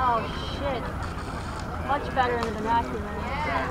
Oh shit much better in the vernacular. Yeah.